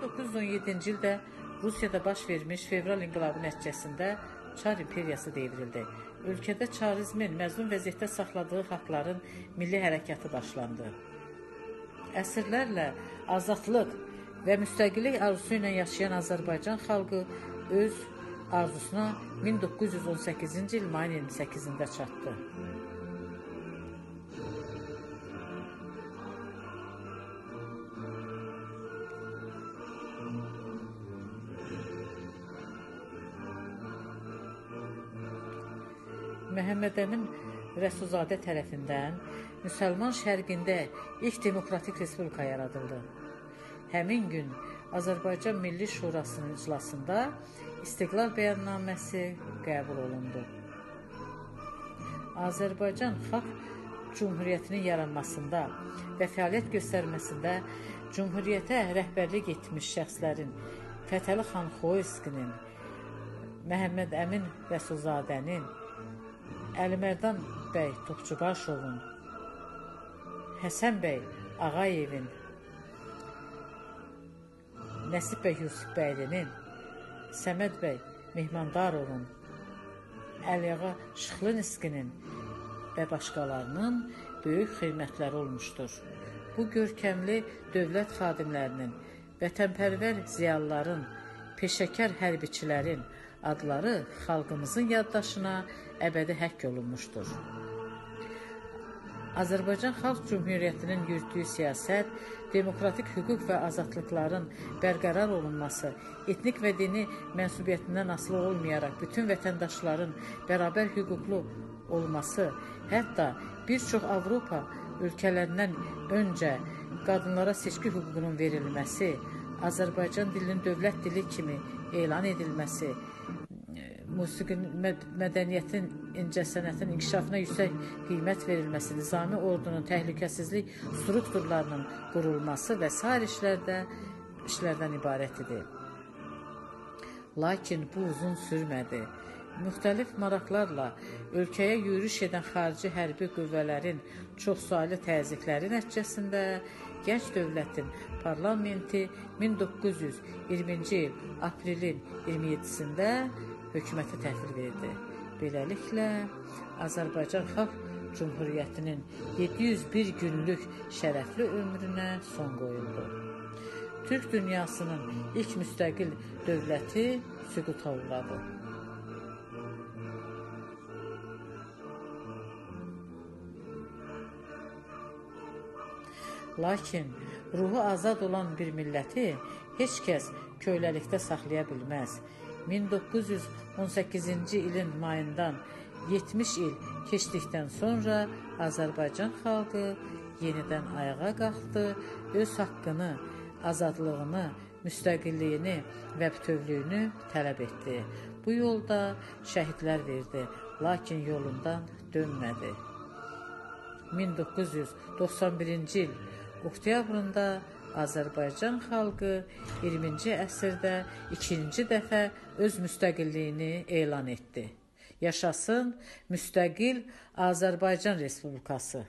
1917-ci ildə Rusiyada baş vermiş fevral inqilabı nəticəsində Çar imperiyası devrildi. Ölkədə çarizmin məzlum vəziyyətdə saxladığı xalqların milli hərəkatı başlandı. Əsrlərlə azadlıq və müstəqillik arzusu ilə yaşayan Azərbaycan xalqı öz arzusuna 1918-ci il mayın 28-də çatdı. Məhəmməd Əmin Rəsulzadə tərəfindən müsəlman şərqində ilk demokratik respublika yaradıldı. Həmin gün Azərbaycan Milli Şurasının iclasında İstiqlal bəyannaməsi qəbul olundu. Azərbaycan Xalq Cümhuriyyətinin yaranmasında və fəaliyyət göstərməsində Cümhuriyyətə rəhbərlik etmiş şəxslərin Fətəli xan Xoyskinin, Məhəmməd Əmin Rəsulzadənin, Əlimərdan bəy Topçubaşovun, Həsən bəy Ağayevin, Nəsib bəy Yusufbəylinin, Səməd bəy Mehmandarovun, Əliağa Şıxlınskinin və başqalarının böyük xidmətləri olmuşdur. Bu görkəmli dövlət xadimlərinin, vətənpərvər ziyalıların, peşəkar hərbiçilərin adları xalqımızın yaddaşına əbədi həkk olunmuşdur. Azərbaycan Xalq Cümhuriyyətinin yürütdüyü siyasət, demokratik hüquq və azadlıqların bərqərar olunması, etnik və dini mənsubiyyətindən asılı olmayaraq bütün vətəndaşların bərabər hüquqlu olması, hətta bir çox Avropa ölkələrindən öncə qadınlara seçki hüququnun verilməsi, Azərbaycan dilinin dövlət dili kimi elan edilməsi, musiqinin, mədəniyyətin, incəsənətin inkişafına yüksək qiymət verilməsi, nizami ordunun təhlükəsizlik strukturlarının qurulması və sair işlərdə işlərdən ibarət idi. Lakin bu uzun sürmədi. Müxtəlif maraqlarla ölkəyə yürüş edən xarici hərbi qüvvələrin çoxsaylı təzyiqləri nəticəsində gənc dövlətin parlamenti 1920-ci il aprelin 27-sində hökuməti təhvil verdi. Beləliklə, Azərbaycan Xalq Cümhuriyyətinin 701 günlük şərəfli ömrünə son qoyuldu. Türk dünyasının ilk müstəqil dövləti süquta uğradı. Lakin ruhu azad olan bir milləti heç kəs köyləlikdə saxlaya bilməz. 1918-ci ilin mayından 70 il keçdikdən sonra Azərbaycan xalqı yenidən ayağa qalxdı, öz haqqını, azadlığını, müstəqilliyini və bütövlüyünü tələb etdi. Bu yolda şəhidlər verdi, lakin yolundan dönmədi. 1991-ci il oktyabrında Azərbaycan xalqı 20-ci əsrdə ikinci dəfə öz müstəqilliyini elan etdi. Yaşasın müstəqil Azərbaycan Respublikası.